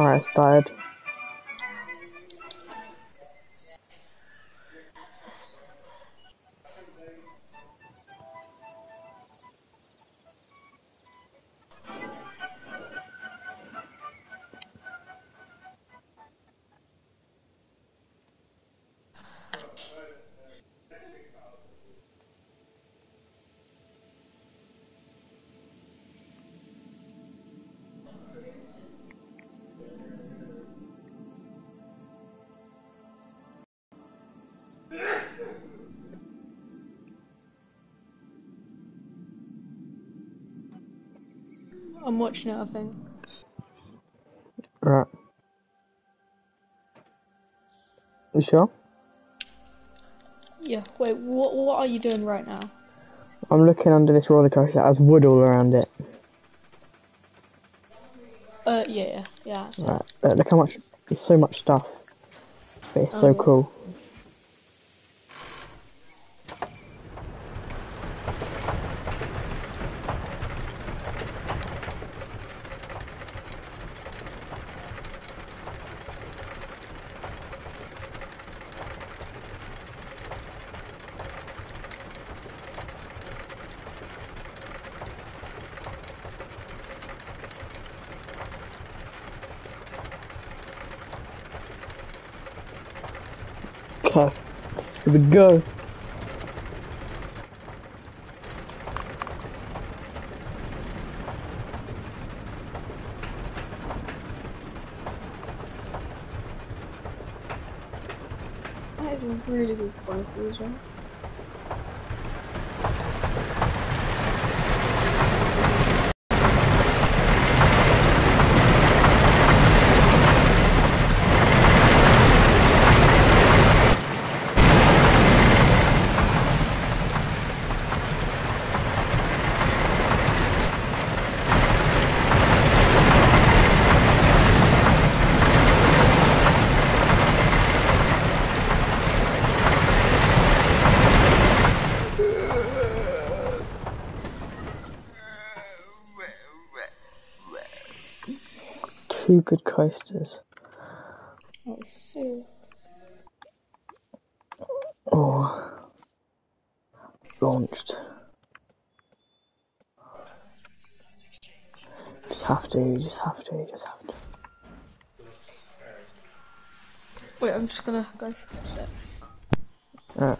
Alright, it's watching it, I think. Right. You sure? Yeah. Wait, what what are you doing right now? I'm looking under this roller coaster that has wood all around it. Uh, yeah, yeah, yeah. Right. Look how much, there's so much stuff. But it's so Oh. cool. Go. is a really good quality as well. Two good coasters. Let's see. Oh. Launched. Just have to, just have to, just have to. Wait, I'm just gonna go for a sec. Alright.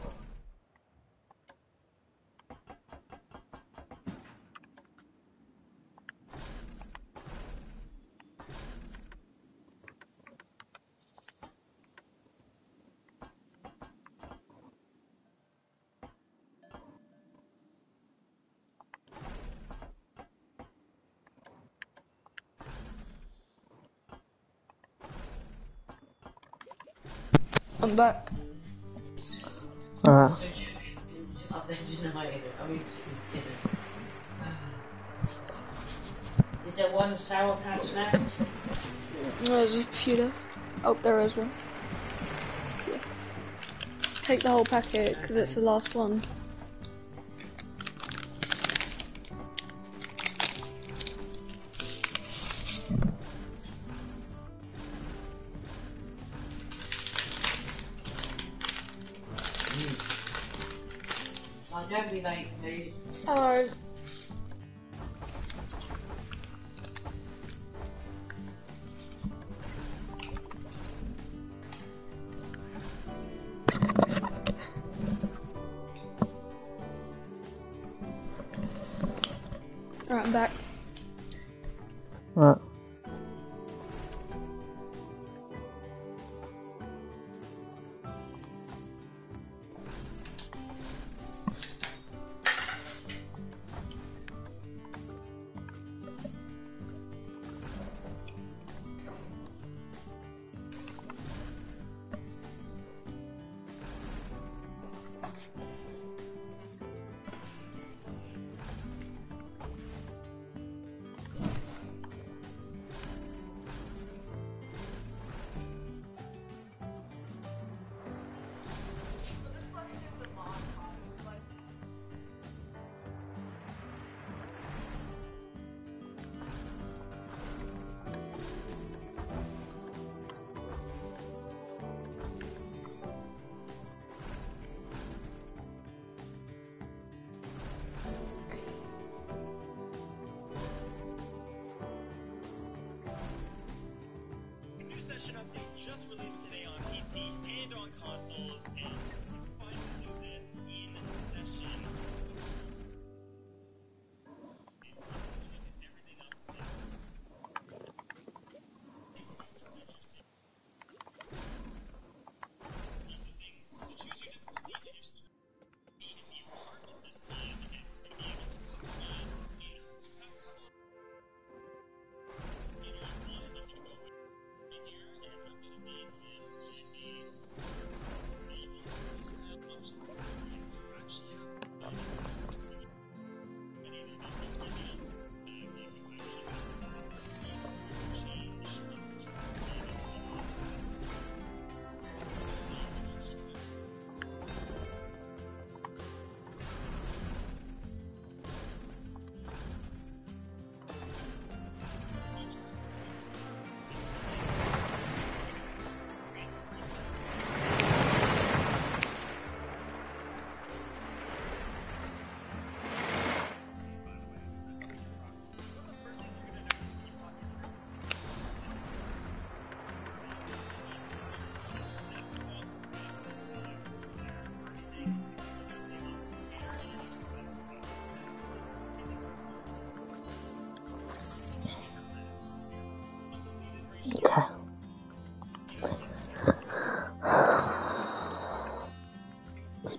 I'm back. Alright. Is there one sour patch left? There's a few left. Oh, there is one. Yeah. Take the whole packet because it's the last one.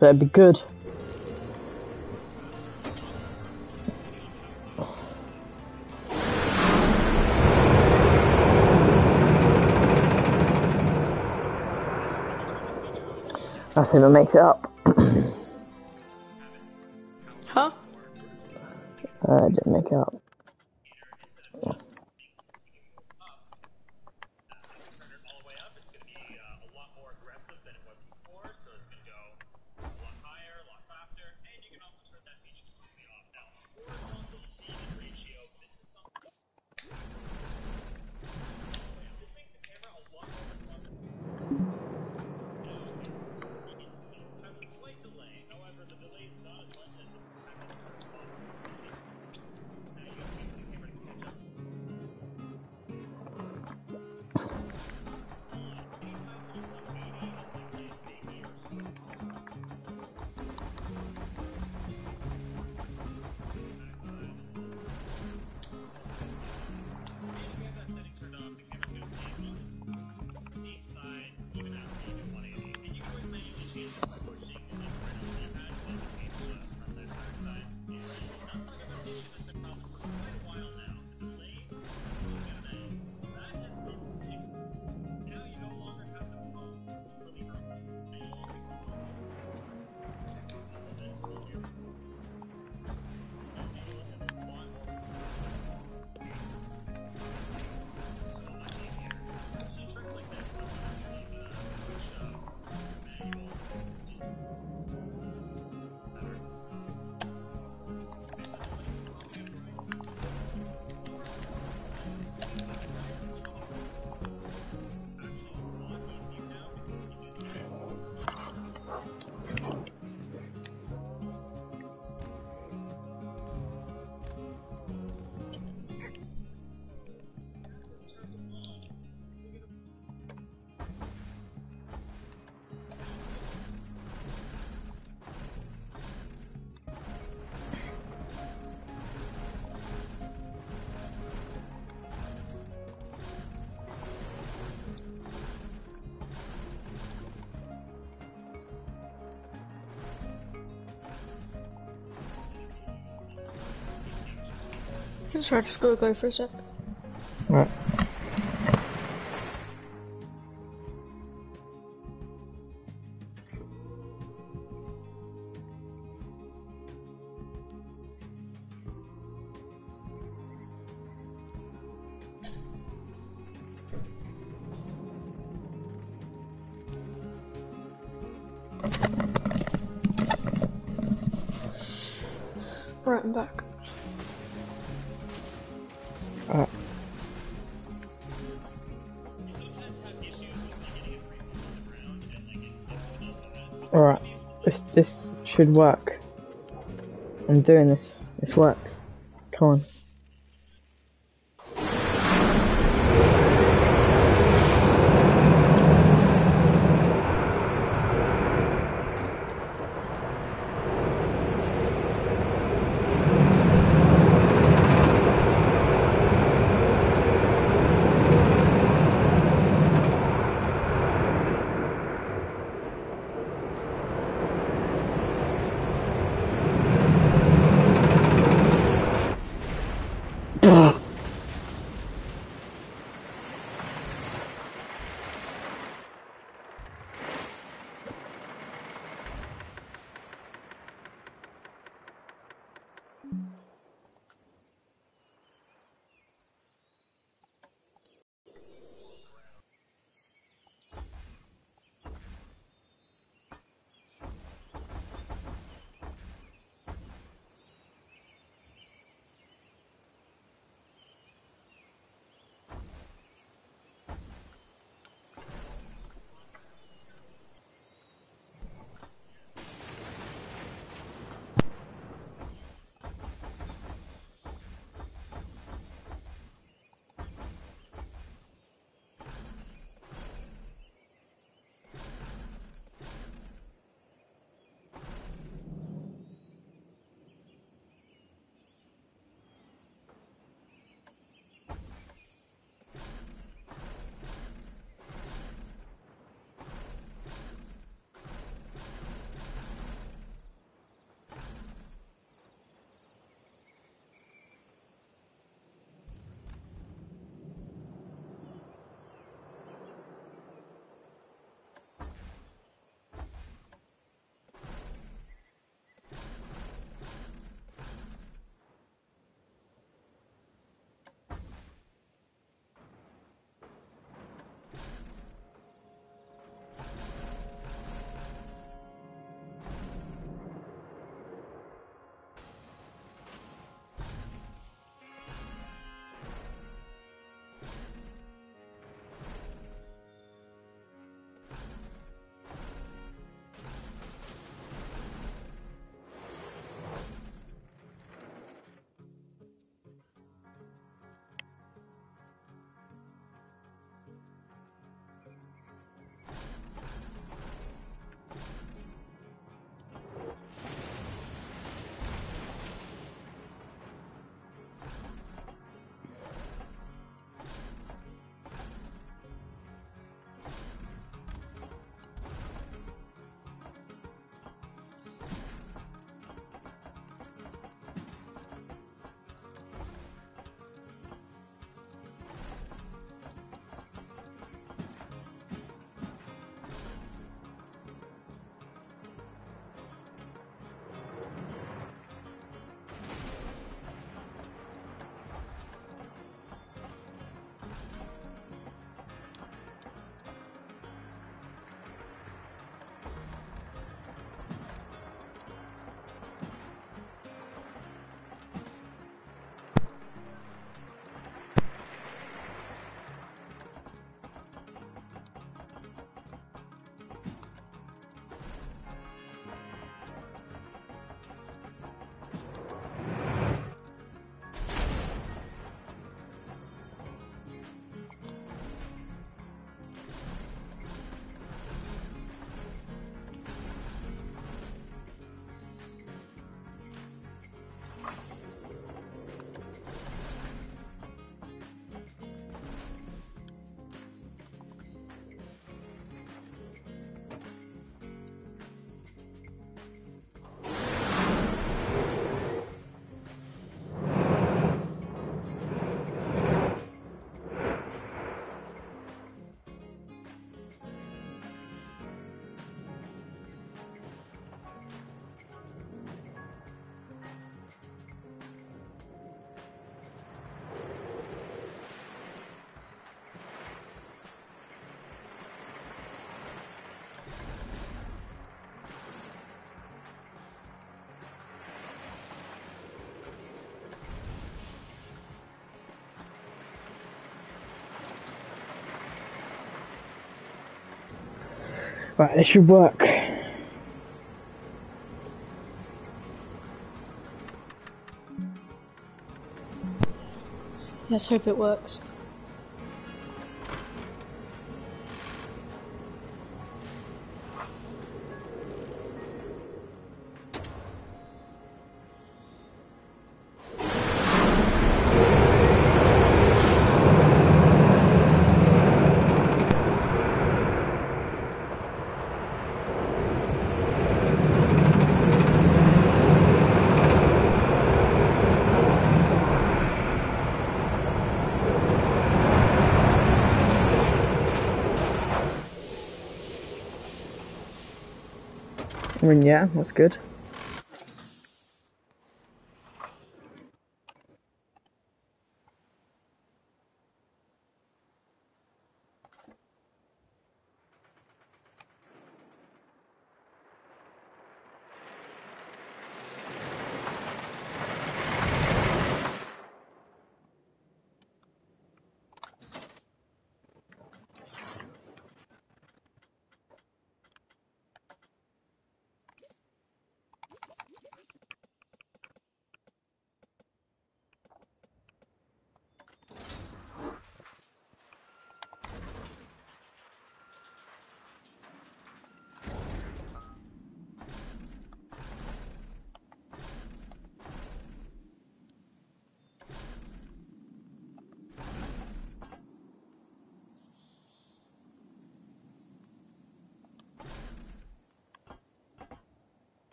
better be good. I think I makes it up. huh? Uh, Sorry, just go go for a sec. should work. I'm doing this. It's worked. Come on. Right, this should work. Let's hope it works. Mean, yeah, that's good.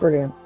Brilliant.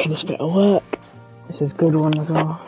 Okay, this better work. This is good one as well.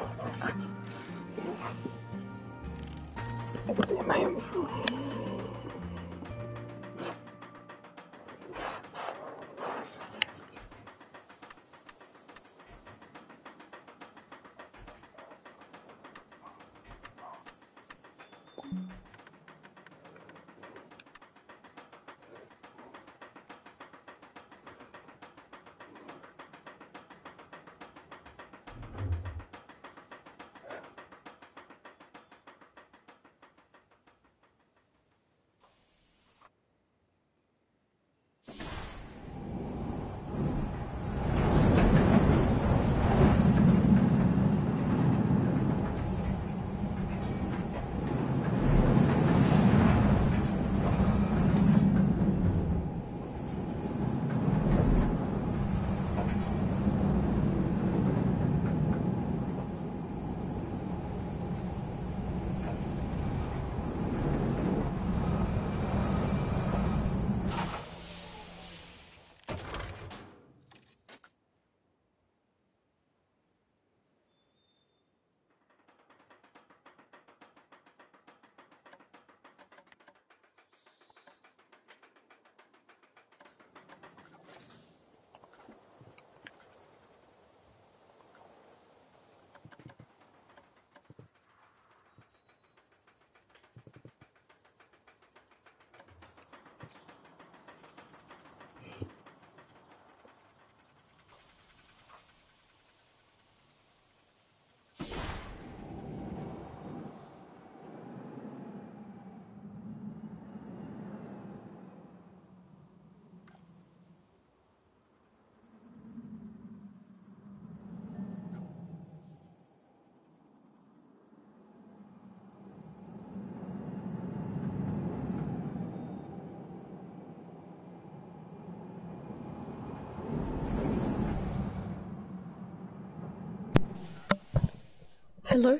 Hello?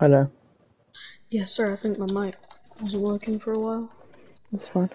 Hello, Yeah, sorry, I think my mic wasn't working for a while. that's fine.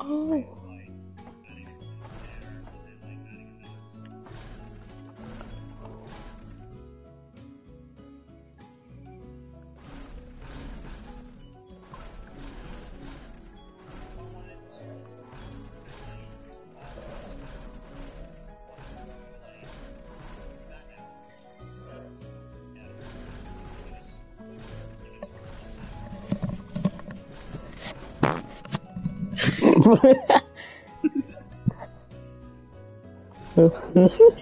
Oh. Oh.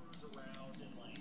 turns around and like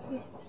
Thursday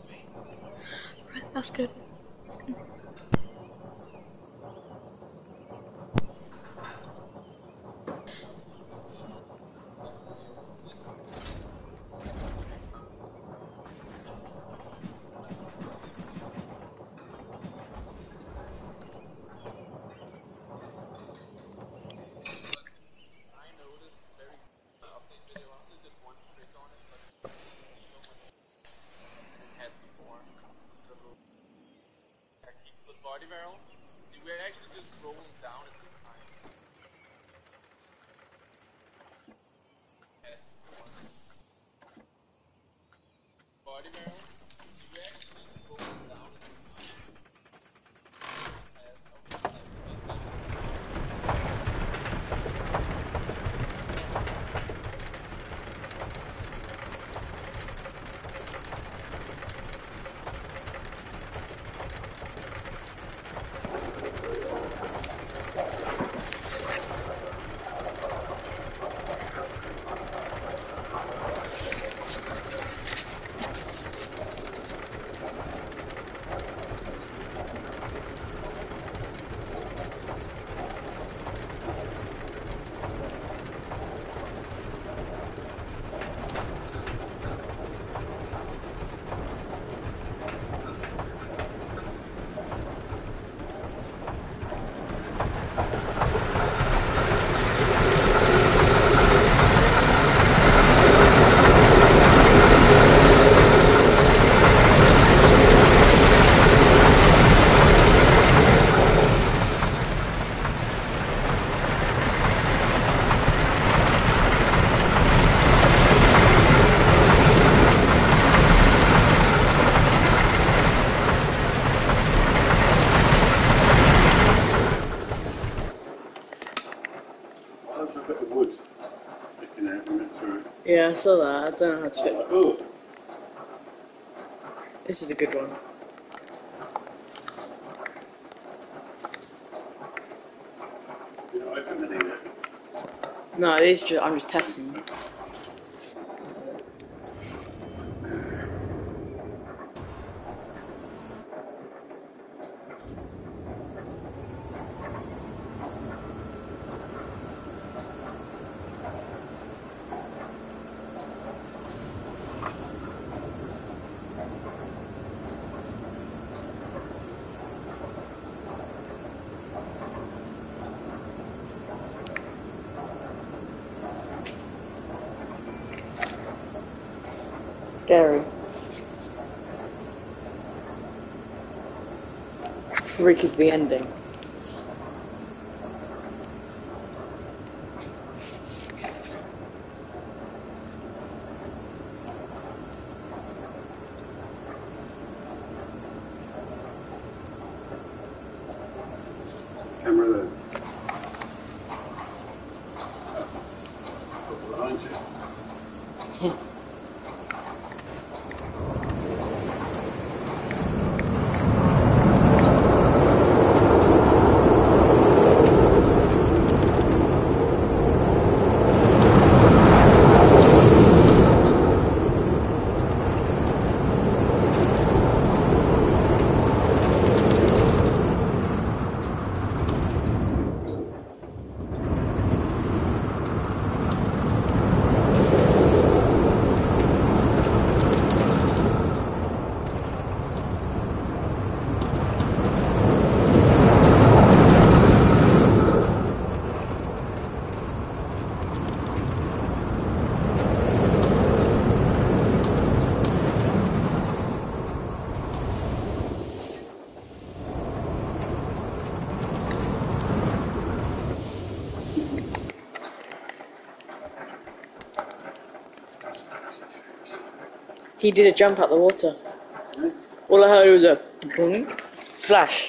I don't know how to. Ooh. This is a good one. No, it is just, I'm just testing. Rick is the ending. He did a jump out the water. All I heard was a splash.